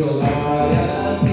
Go.